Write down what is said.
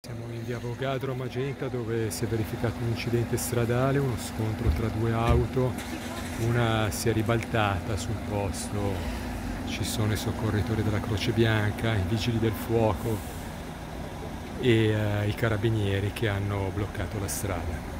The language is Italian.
Siamo in via Vogadro Magenta dove si è verificato un incidente stradale, uno scontro tra due auto, una si è ribaltata sul posto, ci sono i soccorritori della Croce Bianca, i vigili del fuoco e eh, i carabinieri che hanno bloccato la strada.